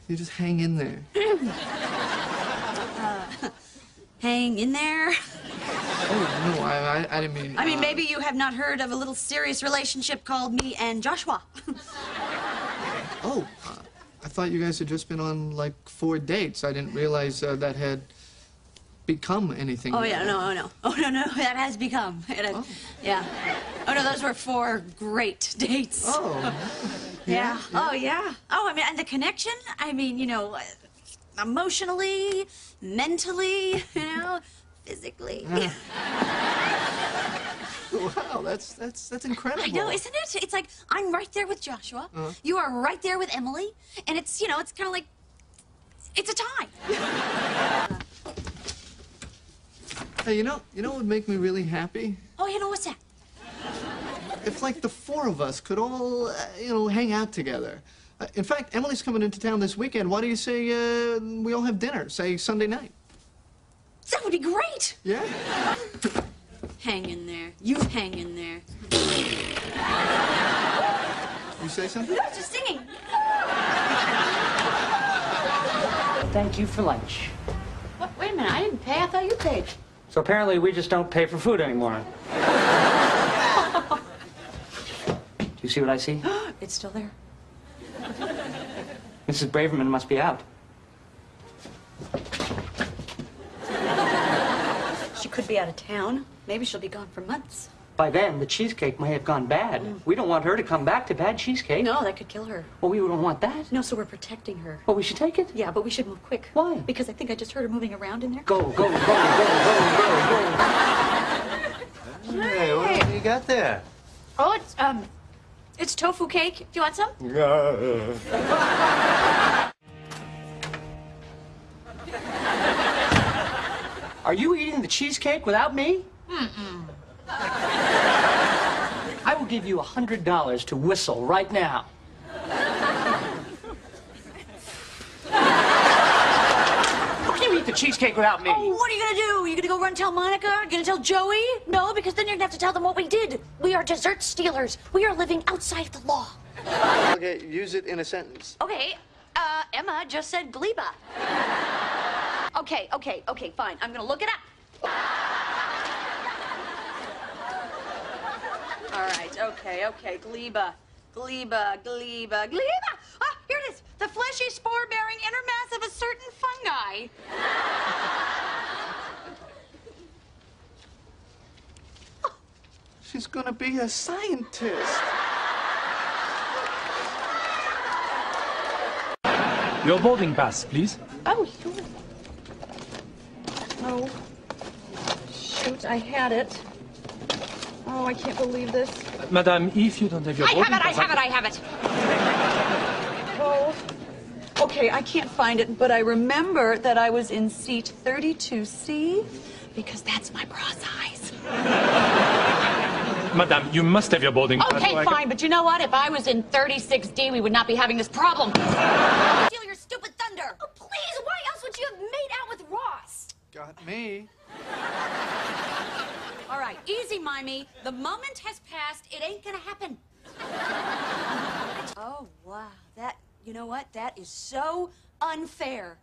Speaker 6: You just hang in there.
Speaker 5: Uh, hang in there.
Speaker 6: Oh, no, I, I, I didn't mean...
Speaker 5: I mean,
Speaker 6: uh,
Speaker 5: maybe you have not heard of a little serious relationship called me and Joshua. (laughs)
Speaker 6: Oh, uh, I thought you guys had just been on, like, four dates. I didn't realize uh, that had become anything.
Speaker 5: Oh yeah, no, oh no, oh no, no, that has become. It has, Yeah. Oh no, those were four great dates.
Speaker 6: Oh. (laughs)
Speaker 5: yeah. Oh yeah. Oh, I mean, and the connection. I mean, you know, emotionally, mentally, you know, physically. (laughs)
Speaker 6: Wow, that's that's that's incredible.
Speaker 5: I know, isn't it? It's like I'm right there with Joshua.
Speaker 6: Uh-huh.
Speaker 5: You are right there with Emily, and it's you know, it's kind of like it's a tie. (laughs)
Speaker 6: Hey, you know, you know what would make me really happy?
Speaker 5: oh, you know what's that?
Speaker 6: If like the four of us could all, uh, you know, hang out together. Uh, in fact, Emily's coming into town this weekend. Why do you say uh, we all have dinner, say Sunday night?
Speaker 5: That would be great.
Speaker 6: Yeah.
Speaker 5: Hang in there. You hang in there.
Speaker 6: You say something?
Speaker 5: No, just singing.
Speaker 12: Thank you for lunch.
Speaker 5: What? Wait a minute. I didn't pay. I thought you paid.
Speaker 12: So apparently we just don't pay for food anymore. (laughs) Do you see what I see? (gasps)
Speaker 5: it's still there.
Speaker 12: Mrs. Braverman must be out.
Speaker 5: She could be out of town. Maybe she'll be gone for months.
Speaker 12: By then, the cheesecake may have gone bad. We don't want her to come back to bad cheesecake.
Speaker 5: No, that could kill her.
Speaker 12: Well, we don't want that.
Speaker 5: No, so we're protecting her.
Speaker 12: Well, we should take it.
Speaker 5: Yeah, but we should move quick.
Speaker 12: Why?
Speaker 5: Because I think I just heard her moving around in there.
Speaker 12: Go, go, go, go, go, go, go.
Speaker 7: Hey, what do you got there?
Speaker 5: Oh, it's um, it's tofu cake. Do you want some? (laughs)
Speaker 12: Are you eating the cheesecake without me?
Speaker 5: Mm-mm.
Speaker 12: I will give you a hundred dollars to whistle right now. How can you eat the cheesecake without me?
Speaker 5: Oh, what are you gonna do? Are You gonna go run tell Monica? Are You gonna tell Joey? No, because then you're gonna have to tell them what we did. We are dessert stealers. We are living outside the law.
Speaker 6: Okay, use it in a sentence.
Speaker 5: Okay, uh, Emma just said gleba. Okay, okay, okay, fine. I'm gonna look it up. All right, okay, okay, gleba. Gleba, gleba, gleba! Ah, here it is. The fleshy spore-bearing inner mass of a certain fungi. (laughs)
Speaker 6: She's gonna be a scientist.
Speaker 8: Your boarding pass, please.
Speaker 9: Oh, sure. Oh, shoot, I had it. Oh, I can't believe this.
Speaker 8: Madame, if you don't have your
Speaker 9: I
Speaker 8: boarding
Speaker 9: have it, I
Speaker 8: pass...
Speaker 9: have it, I have it. Oh, okay, I can't find it, but I remember that I was in seat 32C because that's my bra size.
Speaker 8: Madame, you must have your boarding pass.
Speaker 5: Okay,
Speaker 8: so I can-
Speaker 5: fine, but you know what? If I was in 36D, we would not be having this problem. Steal your stupid thunder.
Speaker 11: Oh, please, why else would you have made out with Ross?
Speaker 6: Got me.
Speaker 5: All right, easy, Mimey. The moment has passed. It ain't gonna happen. (laughs) Oh, wow.
Speaker 25: That, you know what? That is so unfair.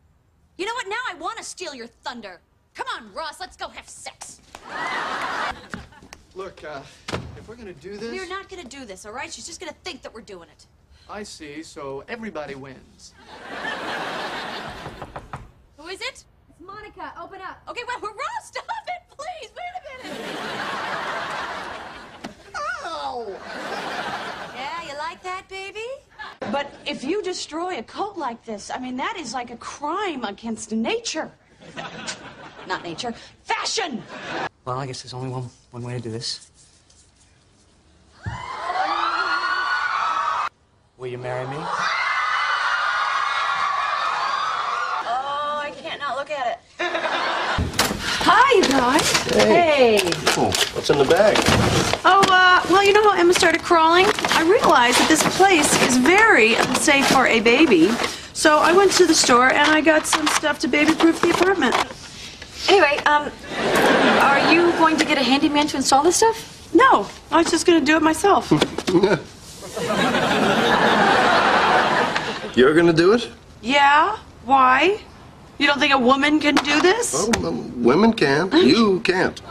Speaker 25: You know what? Now I want to steal your thunder. Come on, Ross, let's go have sex. (laughs)
Speaker 6: Look, uh, if we're gonna do this,
Speaker 25: We're not going to do this, all right? She's just going to think that we're doing it.
Speaker 6: I see. So everybody wins. (laughs)
Speaker 25: Who is it?
Speaker 26: It's Monica. Open up.
Speaker 25: Okay, well, Ross, stop it, please. Wait a minute.
Speaker 6: Oh!
Speaker 25: Yeah, you like that, baby?
Speaker 5: But if you destroy a coat like this, I mean, that is like a crime against nature. Not nature, fashion!
Speaker 12: Well, I guess there's only one, one way to do this. Will you marry me?
Speaker 5: Oh, I can't not look at it. Hi, guys.
Speaker 7: Hey.
Speaker 5: Hey.
Speaker 7: Oh, what's in the bag?
Speaker 5: Oh, uh, well, you know how Emma started crawling? I realized that this place is very unsafe for a baby. So I went to the store and I got some stuff to baby-proof the apartment.
Speaker 25: Anyway, um, are you going to get a handyman to install this stuff?
Speaker 5: No, I was just going to do it myself. (laughs)
Speaker 7: You're gonna do it?
Speaker 5: yeah? Why? You don't think a woman can do this?
Speaker 7: Oh, um, women can. You can't.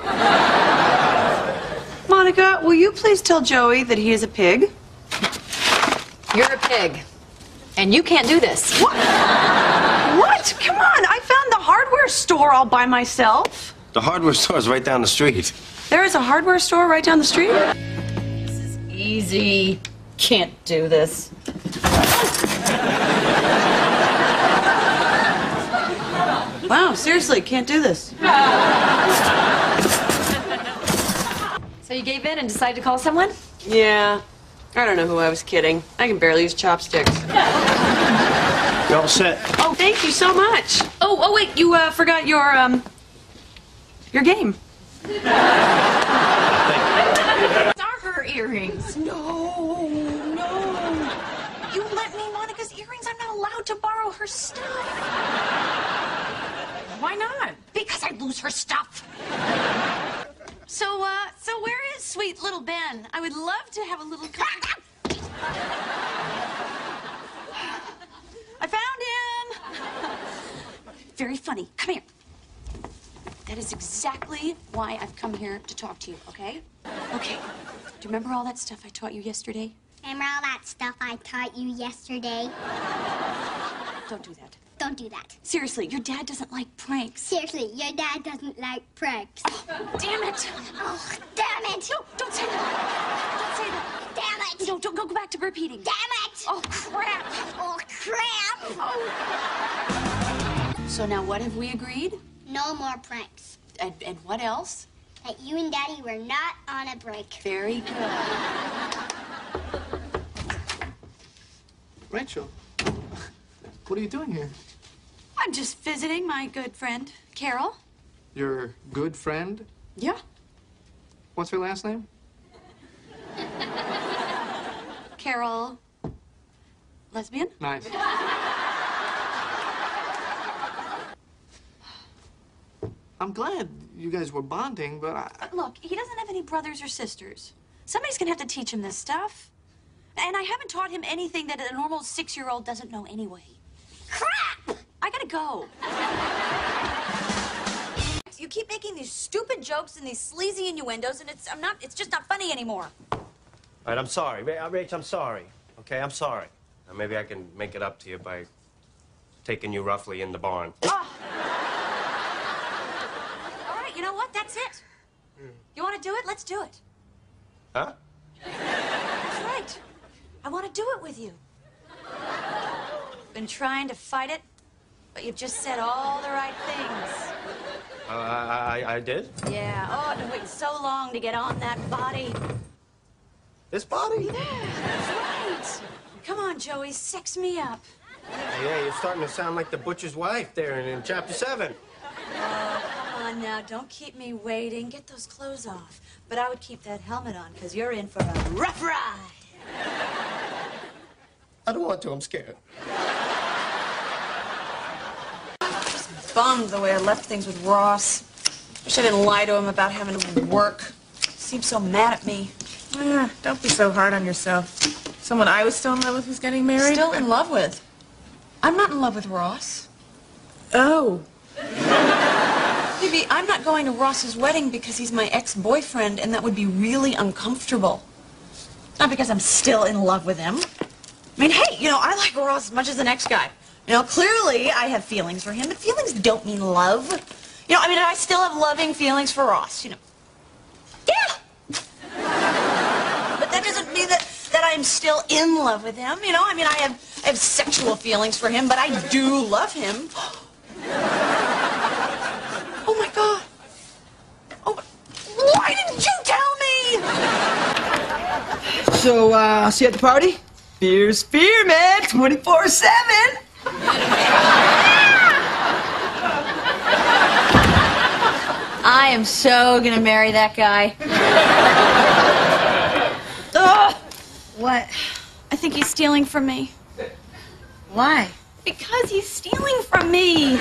Speaker 5: Monica, will you please tell Joey that he is a pig?
Speaker 25: You're a pig. And you can't do this.
Speaker 5: What? What? Come on, I found the hardware store all by myself.
Speaker 7: The hardware store is right down the street.
Speaker 5: There is a hardware store right down the street?
Speaker 25: This is easy. Can't do this.
Speaker 5: Wow, seriously, can't do this.
Speaker 25: So you gave in and decided to call someone?
Speaker 23: Yeah. I don't know who I was kidding. I can barely use chopsticks.
Speaker 27: You all set?
Speaker 5: Oh, thank you so much. Oh, oh wait, you uh, forgot your um your game.
Speaker 25: Are her earrings?
Speaker 5: No, no. You lent me Monica's earrings. I'm not allowed to borrow her stuff.
Speaker 23: Why not?
Speaker 25: Because I lose her stuff.
Speaker 5: So, uh, so where is sweet little Ben? I would love to have a little. (laughs) con- I found him. Very funny. Come here. That is exactly why I've come here to talk to you, okay? Okay. Do you remember all that stuff I taught you yesterday?
Speaker 3: Remember all that stuff I taught you yesterday?
Speaker 5: Don't do that.
Speaker 3: Don't do that.
Speaker 5: Seriously, your dad doesn't like pranks.
Speaker 3: Seriously, your dad doesn't like pranks.
Speaker 5: Oh, damn it!
Speaker 3: Oh, damn it!
Speaker 5: No, don't say that. Don't say that.
Speaker 3: Damn it!
Speaker 5: No, don't go, go back to repeating.
Speaker 3: Damn it!
Speaker 5: Oh, crap.
Speaker 3: Oh, crap!
Speaker 5: Oh. So now what have we agreed?
Speaker 3: No more pranks.
Speaker 5: And, and what else?
Speaker 3: That you and Daddy were not on a break.
Speaker 5: Very good.
Speaker 6: Rachel, what are you doing here?
Speaker 5: I'm just visiting my good friend, Carol.
Speaker 6: Your good friend?
Speaker 5: Yeah.
Speaker 6: What's her last name? (laughs)
Speaker 5: Carol. Lesbian?
Speaker 6: Nice. I'm glad you guys were bonding, but I,
Speaker 5: But look, he doesn't have any brothers or sisters. Somebody's gonna have to teach him this stuff. And I haven't taught him anything that a normal six-year-old doesn't know anyway. Crap! I gotta go. You keep making these stupid jokes and these sleazy innuendos, and it's I'm not it's just not funny anymore.
Speaker 7: All right, I'm sorry. Ra- uh, Rach, I'm sorry. Okay, I'm sorry. Now, maybe I can make it up to you by taking you roughly in the barn. Ah.
Speaker 5: All right, you know what? That's it. You want to do it? Let's do it.
Speaker 7: Huh?
Speaker 5: That's right. I want to do it with you. Been trying to fight it, but you've just said all the right things.
Speaker 7: Uh, I, I, I did?
Speaker 5: Yeah. Oh, I've been waiting so long to get on that body.
Speaker 7: This body?
Speaker 5: Yeah, that's right. Come on, Joey, sex me up.
Speaker 7: Yeah, you're starting to sound like the butcher's wife there in, in chapter seven.
Speaker 5: Oh, come on now, don't keep me waiting. Get those clothes off. But I would keep that helmet on, because you're in for a rough ride.
Speaker 7: I don't want to. I'm scared.
Speaker 5: Bummed the way I left things with Ross. Wish I didn't lie to him about having to work. He Seems so mad at me.
Speaker 23: Ah, don't be so hard on yourself. Someone I was still in love with who's getting married?
Speaker 5: Still in love with.
Speaker 9: I'm not in love with Ross. Oh. Phoebe I'm not going to Ross's wedding because he's my ex-boyfriend and that would be really uncomfortable. Not because I'm still in love with him. I mean, hey, you know, I like Ross as much as the next guy. You know, clearly I have feelings for him, but feelings don't mean love. You know, I mean, I still have loving feelings for Ross, you know. Yeah! but that doesn't mean that, that I'm still in love with him, you know? I mean, I have, I have sexual feelings for him, but I do love him. (gasps) oh my god. Oh, why didn't you tell me?
Speaker 24: So, uh, see you at the party? Beer's Fear, man, 24 7.
Speaker 5: I am so gonna marry that guy. Ugh. What? I think he's stealing from me. Why? Because he's stealing from me.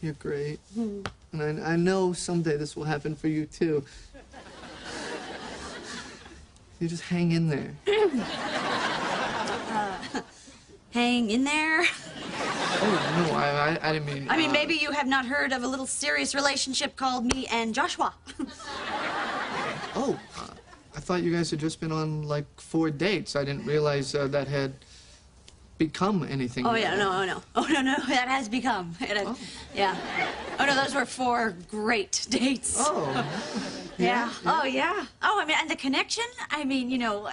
Speaker 6: You're great. And I, I know someday this will happen for you, too. You just hang in there.
Speaker 5: Uh, hang in there. (laughs)
Speaker 6: Oh, no, I, I, I didn't mean...
Speaker 5: I mean, maybe you have not heard of a little serious relationship called me and Joshua. (laughs)
Speaker 6: Oh, uh, I thought you guys had just been on, like, four dates. I didn't realize uh, that had become anything.
Speaker 5: Oh yeah, no, oh no, oh no, no, (laughs) that has become. It has, Yeah. Oh no, those were four great dates.
Speaker 6: Oh.
Speaker 5: yeah. Oh yeah. Oh, I mean, and the connection. I mean, you know,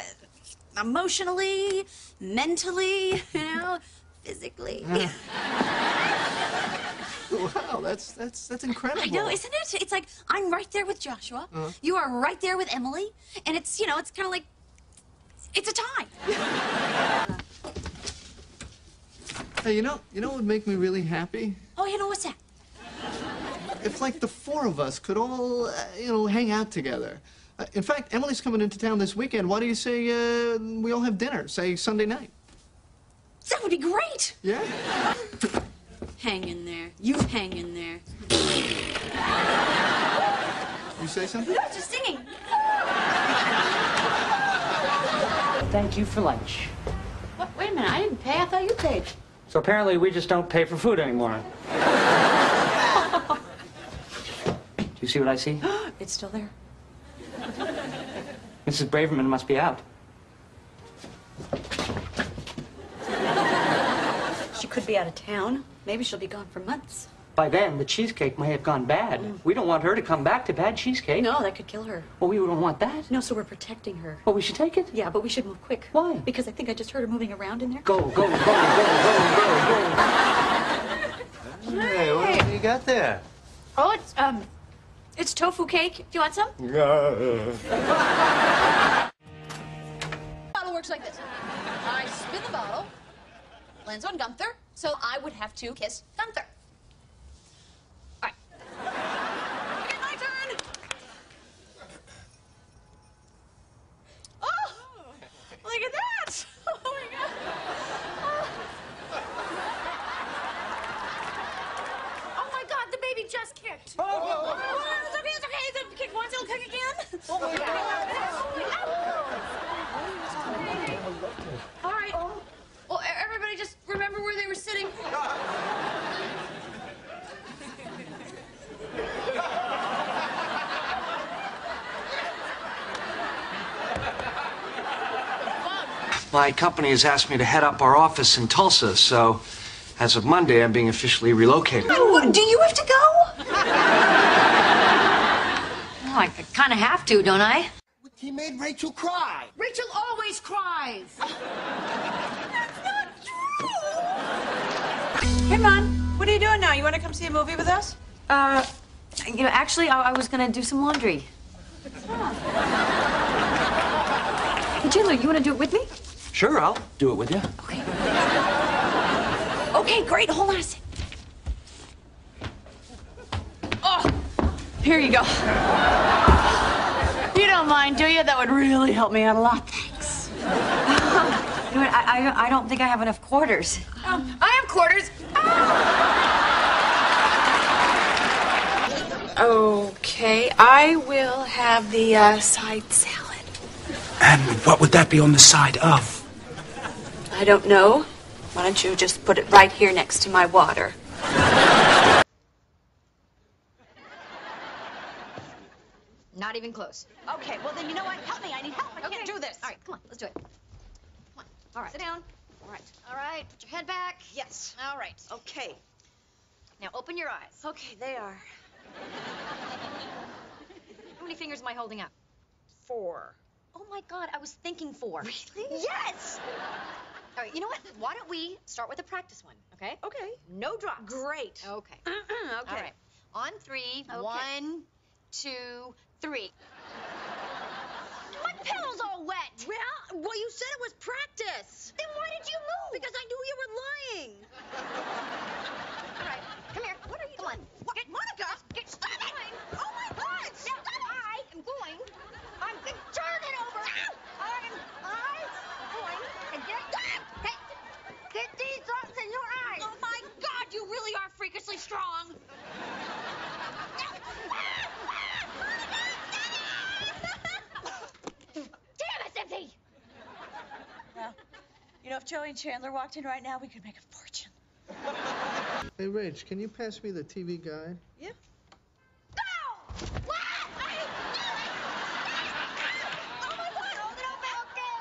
Speaker 5: emotionally, mentally, you know, physically. (laughs)
Speaker 6: Wow, that's that's that's incredible.
Speaker 5: I know, isn't it? It's like I'm right there with Joshua.
Speaker 6: Uh-huh.
Speaker 5: You are right there with Emily, and it's you know, it's kind of like it's a tie. (laughs)
Speaker 6: Hey, you know, you know what would make me really happy?
Speaker 5: oh, you know what's that?
Speaker 6: If like the four of us could all, uh, you know, hang out together. Uh, in fact, Emily's coming into town this weekend. Why do you say uh, we all have dinner, say Sunday night?
Speaker 5: That would be great.
Speaker 6: Yeah.
Speaker 5: Hang in there. You hang in there.
Speaker 6: You say something?
Speaker 5: No, just singing.
Speaker 12: Thank you for lunch.
Speaker 5: What? Wait a minute. I didn't pay. I thought you paid.
Speaker 12: So apparently we just don't pay for food anymore. (laughs) Do you see what I see? (gasps)
Speaker 5: it's still there. (laughs)
Speaker 12: Mrs. Braverman must be out.
Speaker 5: She could be out of town. Maybe she'll be gone for months.
Speaker 12: By then, the cheesecake may have gone bad. We don't want her to come back to bad cheesecake.
Speaker 5: No, that could kill her.
Speaker 12: Well, we don't want that.
Speaker 5: No, so we're protecting her.
Speaker 12: Well, we should take it.
Speaker 5: Yeah, but we should move quick.
Speaker 12: Why?
Speaker 5: Because I think I just heard her moving around in there.
Speaker 12: Go, go, go, go, go, go, go.
Speaker 7: Hey, what do you got there?
Speaker 5: Oh, it's um, it's tofu cake. Do you want some? (laughs)
Speaker 1: bottle works like this. I spin the bottle, lands on Gunther, so I would have to kiss Gunther. All right. Okay, my turn. Oh, look at that! Oh my god!
Speaker 11: Oh my God, the baby just kicked.
Speaker 1: Oh, it's okay, it's okay. The kick once, it'll kick again. Oh my All right. Well, everybody just remember where they were sitting.
Speaker 2: My company has asked me to head up our office in Tulsa, so as of Monday, I'm being officially relocated.
Speaker 5: Do you have to go?
Speaker 1: Oh, I kind of have to, don't I?
Speaker 19: He made Rachel cry.
Speaker 11: Rachel always cries. (laughs) That's not true.
Speaker 9: Hey, Mon, what are you doing now? You want to come see a movie with us?
Speaker 1: Uh, you know, actually, I, I was gonna do some laundry. Hey, Chandler, you wanna do it with me?
Speaker 2: Sure, I'll do it with you.
Speaker 5: Okay, great. Hold on a sec.
Speaker 1: Here you go. You don't mind, do you? That would really help me out a lot. Thanks. you know what? I, I, I don't think I have enough quarters.
Speaker 5: Um, I have quarters.
Speaker 23: Okay, I will have the uh, side salad.
Speaker 4: And what would that be on the side of?
Speaker 5: I don't know.
Speaker 28: Why don't you just put it right here next to my water?
Speaker 1: Not even close.
Speaker 28: Okay, well then you know what? Help me. I need help. I
Speaker 1: Okay.
Speaker 28: can't do this.
Speaker 1: All right, come on, let's do it. Come on.
Speaker 28: All right.
Speaker 1: Sit down.
Speaker 28: All right.
Speaker 1: All right, put your head back.
Speaker 28: Yes.
Speaker 1: All right.
Speaker 28: Okay.
Speaker 1: Now open your eyes.
Speaker 28: Okay, they are (laughs)
Speaker 1: How many fingers am I holding up?
Speaker 28: four.
Speaker 1: Oh my God, I was thinking four.
Speaker 28: Really?
Speaker 1: Yes! (laughs) All right, you know what? Why don't we start with a practice one, okay?
Speaker 28: Okay.
Speaker 1: No drops.
Speaker 28: Great.
Speaker 1: Okay. (clears throat)
Speaker 28: okay.
Speaker 1: All right. On three.
Speaker 28: Okay.
Speaker 1: One, two, three.
Speaker 28: My pillow's all wet. Well, well, you said it was practice. Then why did you move? Because I knew you were lying.
Speaker 1: All right, come here. What are you Come on.
Speaker 28: What? Monica,
Speaker 1: Get,
Speaker 28: stop it! Oh my God! Stop it!
Speaker 1: I am going.
Speaker 28: I'm turn it over.
Speaker 29: I'm, I'm going to get, hey, get these drops in your eyes.
Speaker 28: Oh my God! You really are freakishly strong.
Speaker 29: Damn it, Cynthia!
Speaker 5: Well, you know, if Joey and Chandler walked in right now, we could make a fortune.
Speaker 6: Hey, Rach, can you pass me the TV guide?
Speaker 5: Yeah.
Speaker 29: No! What? I didn't do it! Oh my God! Hold it open.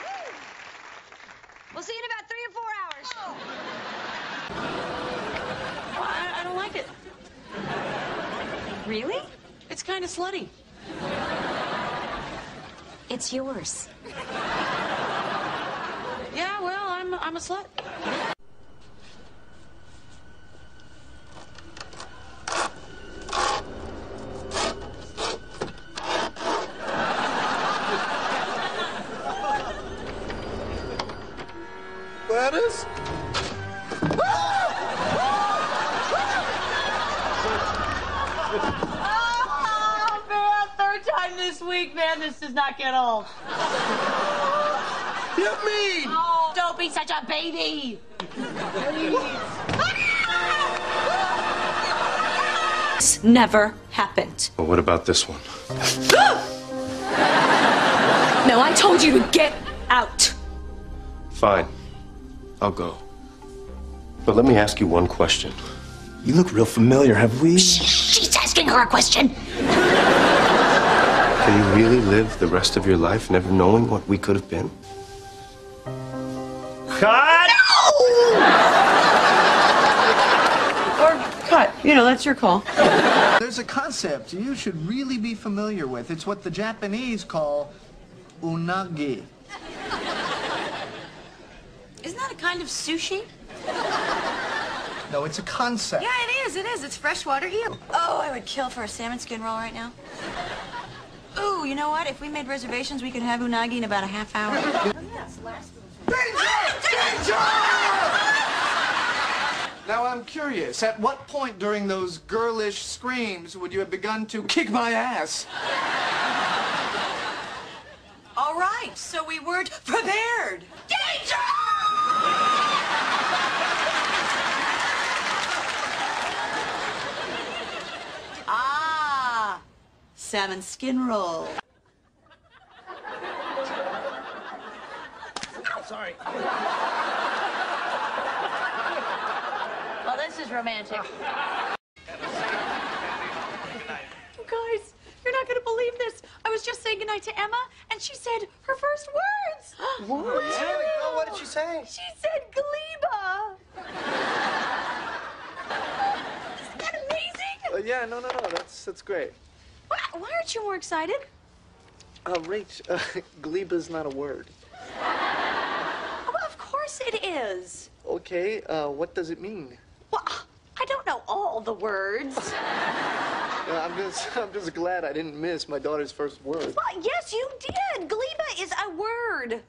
Speaker 29: Okay.
Speaker 1: We'll see you in about three or four hours.
Speaker 5: Well, I, I don't like it.
Speaker 28: Really?
Speaker 5: It's kind of slutty.
Speaker 28: Yours.
Speaker 5: Yeah, well, I'm I'm a slut.
Speaker 28: Never happened.
Speaker 7: Well, what about this one? (gasps)
Speaker 28: No, I told you to get out.
Speaker 7: Fine. I'll go. But let me ask you one question.
Speaker 20: You look real familiar. Have we?
Speaker 28: She's asking her a question.
Speaker 7: Can you really live the rest of your life never knowing what we could have been?
Speaker 30: Cut!
Speaker 5: Or cut. You know, that's your call.
Speaker 6: There's a concept you should really be familiar with. It's what the Japanese call unagi.
Speaker 5: Isn't that a kind of sushi?
Speaker 6: No, it's a concept.
Speaker 5: Yeah, it is. It is. It's freshwater eel. Oh, I would kill for a salmon skin roll right now. Ooh, you know what? If we made reservations, we could have unagi in about a half hour.
Speaker 6: Ah, Now I'm curious, at what point during those girlish screams would you have begun to kick my ass?
Speaker 5: All right, so we weren't prepared. Danger! Ah, salmon skin roll.
Speaker 30: Sorry.
Speaker 5: Well, this is romantic. You (laughs) guys, you're not gonna believe this. I was just saying goodnight to Emma, and she said her first words. (gasps)
Speaker 6: What? Oh, what did she say?
Speaker 5: She said Gleba. Isn't that amazing?
Speaker 6: Uh, yeah, no, no, no, that's that's great.
Speaker 5: Why, why aren't you more excited?
Speaker 6: Uh, Rach, uh, (laughs) gleba's not a word.
Speaker 5: Oh, of course it is.
Speaker 6: Okay, uh, what does it mean?
Speaker 5: Well, I don't know all the words.
Speaker 6: I'm just, (laughs) I'm just glad I didn't miss my daughter's first word.
Speaker 5: Well, yes, you did. Gleba is a word.